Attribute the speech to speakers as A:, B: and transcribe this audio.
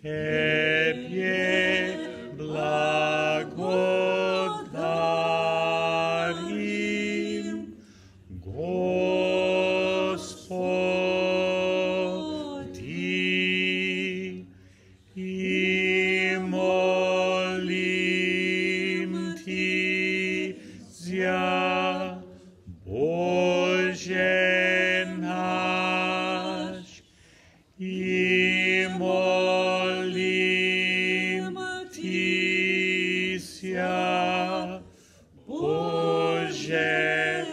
A: Tebie blagodarim, Gospodi, imolim Ti zja Bože naš, imolim Jé